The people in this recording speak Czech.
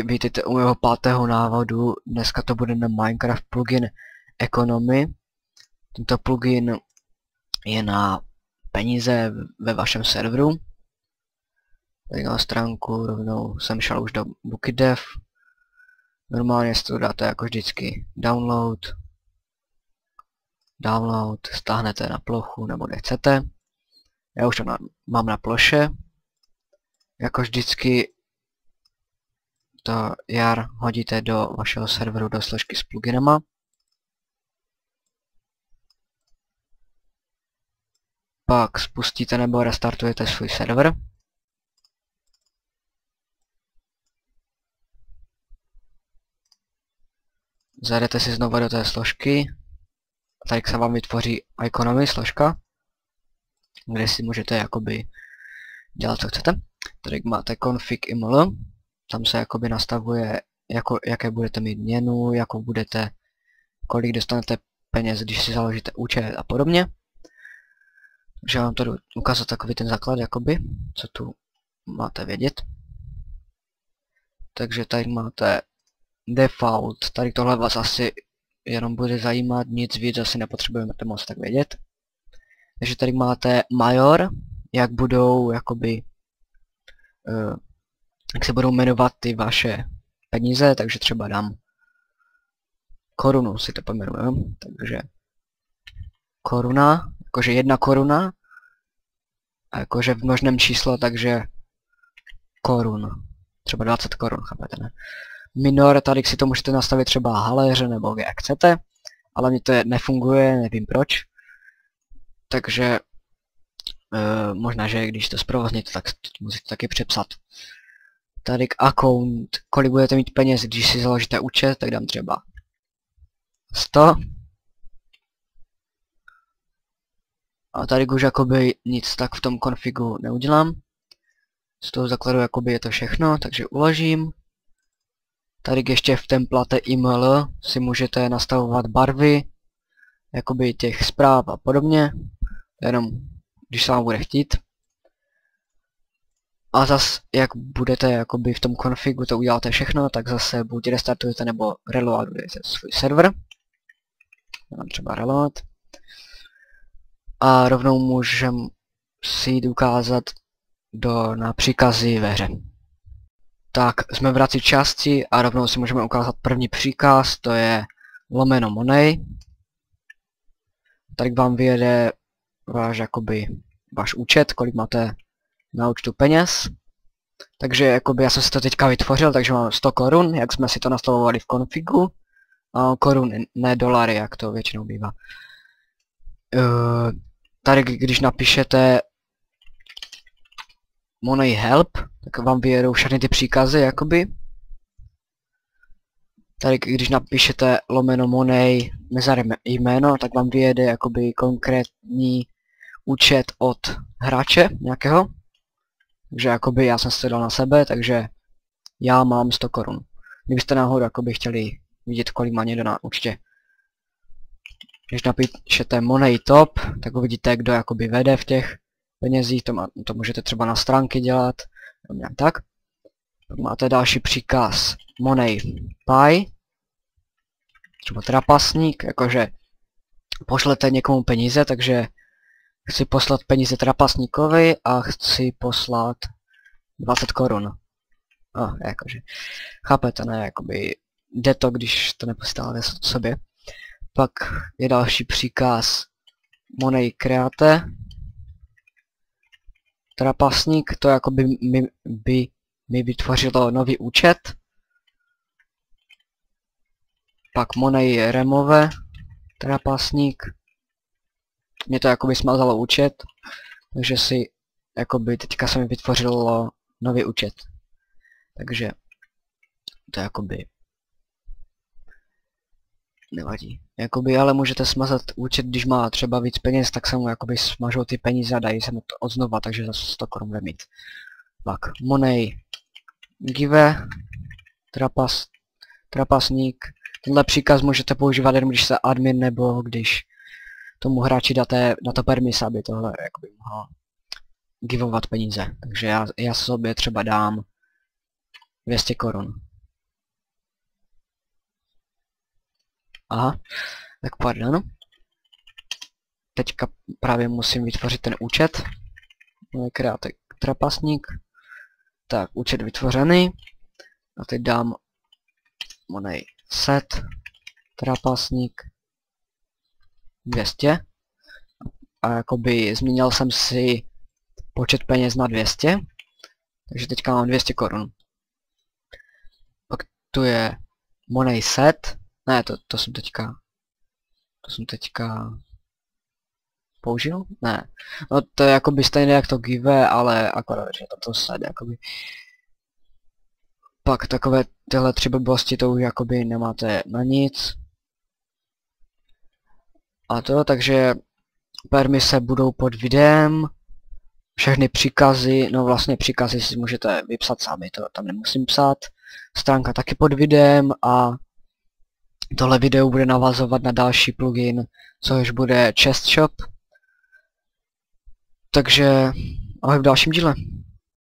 Ahoj, vítejte u mého pátého návodu. Dneska to bude na Minecraft plugin Economy. Tento plugin je na peníze ve vašem serveru. Tady na stránku rovnou jsem šel už do Bookdev. Normálně si to dáte jako vždycky download. Download, stáhnete na plochu nebo nechcete. Já už to mám na ploše. Jako vždycky to jar hodíte do vašeho serveru do složky s pluginama. Pak spustíte nebo restartujete svůj server. Zajdete si znovu do té složky. Tady se vám vytvoří economy složka, kde si můžete jakoby dělat co chcete. Tady máte config iml, tam se jakoby nastavuje, jako, jaké budete mít měnu, jakou budete, kolik dostanete peněz, když si založíte účet a podobně. Takže já vám to ukázat takový ten základ, jakoby, co tu máte vědět. Takže tady máte default, tady tohle vás asi jenom bude zajímat, nic víc asi nepotřebujeme to moc tak vědět. Takže tady máte major, jak budou jakoby uh, jak se budou jmenovat ty vaše peníze, takže třeba dám korunu, si to pojmenujeme, takže koruna, jakože jedna koruna, a jakože v množném číslo, takže korun, třeba 20 korun, chápete, ne? Minor, tady si to můžete nastavit třeba haléře, nebo jak chcete, ale mi to je, nefunguje, nevím proč. Takže e, možná, že když to zprovozníte, tak to musíte taky přepsat tady k account, kolik budete mít peněz, když si založíte účet, tak dám třeba 100. A tady už jakoby nic tak v tom konfigu neudělám. Z toho zakladu jakoby je to všechno, takže uložím. Tady ještě v template email si můžete nastavovat barvy, jakoby těch zpráv a podobně, jenom když se vám bude chtít. A zas, jak budete jakoby v tom konfigu to uděláte všechno, tak zase buď restartujete nebo reloadujete svůj server. Mám třeba reload. A rovnou můžem si jít ukázat do, na příkazy ve hře. Tak, jsme v ráci části a rovnou si můžeme ukázat první příkaz, to je lomeno money. Tady vám vyjede váš jakoby váš účet, kolik máte na účtu peněz. Takže jakoby já jsem si to teďka vytvořil, takže mám 100 korun, jak jsme si to nastavovali v konfigu. A korun, ne dolary, jak to většinou bývá. Uh, tady když napíšete money help, tak vám vyjedou všechny ty příkazy, jakoby. Tady když napíšete lomeno money mezar jméno, tak vám vyjede jakoby konkrétní účet od hráče nějakého. Takže jakoby já jsem se dal na sebe, takže já mám 100 korun. Kdybyste náhodou jakoby chtěli vidět, kolik má někdo na účtě. Když napíšete Money Top, tak uvidíte, kdo jakoby vede v těch penězích, to, má, to můžete třeba na stránky dělat, nějak tak. Pak máte další příkaz Money Pie, třeba trapasník, jakože pošlete někomu peníze, takže Chci poslat peníze trapasníkovi a chci poslat 20 korun. A, jakože, chápete, ne, jakoby, jde to, když to nepostáváte sobě. Pak je další příkaz Money Create. Trapasník, to jakoby mi, by mi vytvořilo nový účet. Pak Money Remove, trapasník mě to jakoby smazalo účet, takže si jakoby teďka se mi vytvořilo nový účet. Takže to jakoby nevadí. Jakoby ale můžete smazat účet, když má třeba víc peněz, tak se mu jakoby smažou ty peníze a dají se mu to odznova, takže zase 100 korun bude mít. Pak money give, trapas, trapasník. Tenhle příkaz můžete používat jen když jste admin nebo když tomu hráči dáte, to permis, aby tohle jakoby mohla givovat peníze. Takže já, já sobě třeba dám 200 korun. Aha, tak pardon. Teďka právě musím vytvořit ten účet. Create trapasník. Tak, účet vytvořený. A teď dám money set trapasník 200. A jakoby změnil jsem si počet peněz na 200. Takže teďka mám 200 korun. Pak tu je money set. Ne, to, to jsem teďka... To jsem teďka... Použil? Ne. No to je jakoby stejné jak to give, ale akorát, že to to set, jakoby. Pak takové tyhle tři blbosti to už jakoby nemáte na nic. A to, takže permise budou pod videem. Všechny příkazy, no vlastně příkazy si můžete vypsat sami, to tam nemusím psát. Stránka taky pod videem a tohle video bude navazovat na další plugin, což bude Chest Shop. Takže ahoj v dalším díle.